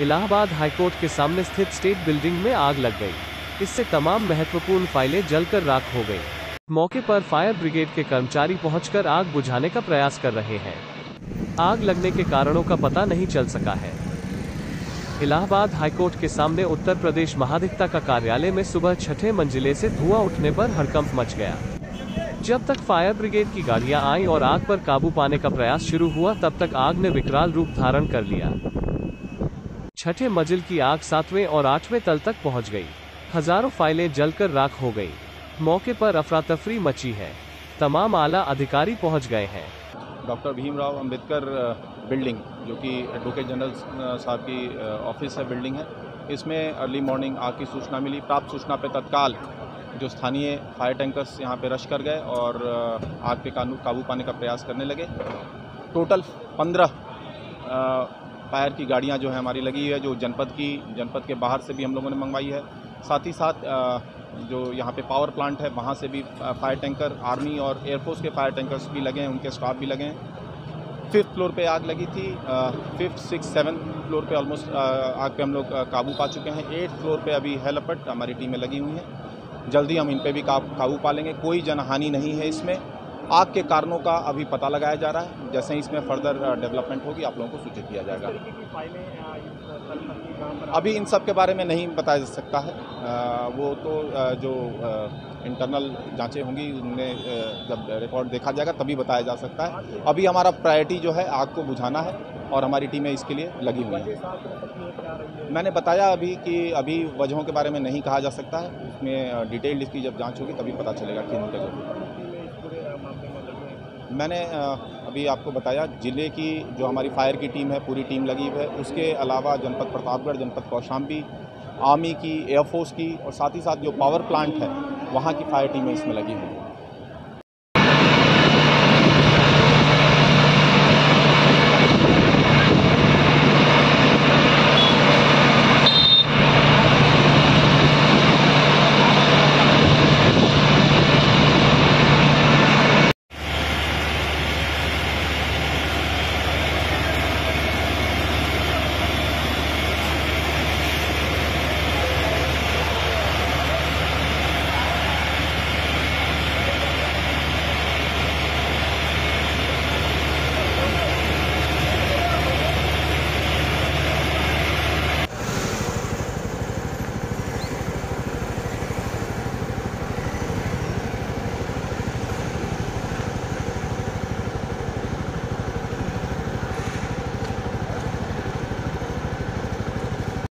Allahabad high court के सामने स्थित स्टेट बिल्डिंग में आग लग गई। इससे तमाम महत्वपूर्ण फाइलें जलकर राख हो गई। मौके पर फायर ब्रिगेड के कर्मचारी पहुंचकर आग बुझाने का प्रयास कर रहे हैं। आग लगने के कारणों का पता नहीं चल सका है। इलाहाबाद हाईकोर्ट के सामने उत्तर प्रदेश महाधिकता का कार्यालय में सुबह छठे मंजिले से धुआँ उठने पर हड़कंप मच गया। जब तक फायर ब्रिगेड की गाड़ियाँ आईं और आग पर काबू पाने का प्रयास शुरू हुआ, तब तक आग ने विकराल रूप धारण कर लिया। छठे मंजिल की आग सातवें और आठवें तल तक पहुँच गई। हज़ारों फाइलें जलकर राख हो गई। मौके पर अफरा तफरी मची है। तमाम आला अधिकारी पहुँच गए हैं। डॉक्टर भीमराव अंबेडकर बिल्डिंग, जो कि एडवोकेट जनरल साहब की ऑफ़िस है, बिल्डिंग है। इसमें अर्ली मॉर्निंग आग की सूचना मिली। प्राप्त सूचना पे तत्काल जो स्थानीय फायर टैंकर्स यहाँ पे रश कर गए और आग पे काबू पाने का प्रयास करने लगे। टोटल पंद्रह फायर की गाड़ियाँ जो है हमारी लगी हुई है, जो जनपद की, जनपद के बाहर से भी हम लोगों ने मंगवाई है। साथ ही साथ जो यहाँ पे पावर प्लांट है, वहाँ से भी फायर टैंकर आर्मी और एयरफोर्स के फायर टैंकर्स भी लगे हैं, उनके स्टाफ भी लगे हैं। फिफ्थ फ्लोर पे आग लगी थी फिफ्थ सिक्स सेवन फ्लोर पे ऑलमोस्ट आग पे हम लोग काबू पा चुके हैं। एट्थ फ्लोर पे अभी है लपट हमारी टीमें लगी हुई हैं। जल्दी हम इन पर भी काबू पा लेंगे। कोई जनहानि नहीं है इसमें। आग के कारणों का अभी पता लगाया जा रहा है। जैसे ही इसमें फर्दर डेवलपमेंट होगी, आप लोगों को सूचित किया जाएगा। अभी इन सब के बारे में नहीं बताया जा सकता है। वो तो जो इंटरनल जांचें होंगी, उनमें जब रिकॉर्ड देखा जाएगा, तभी बताया जा सकता है। अभी हमारा प्रायोरिटी जो है, आग को बुझाना है और हमारी टीमें इसके लिए लगी हुई हैं। मैंने बताया अभी कि अभी वजहों के बारे में नहीं कहा जा सकता है। उसमें डिटेल इसकी जब जाँच होगी, तभी पता चलेगा जगह मैंने अभी आपको बताया, ज़िले की जो हमारी फायर की टीम है, पूरी टीम लगी हुई है। उसके अलावा जनपद प्रतापगढ़, जनपद कौशाम्बी, आर्मी की एयरफोर्स की और साथ ही साथ जो पावर प्लांट है, वहाँ की फायर टीमें इसमें लगी हुई हैं।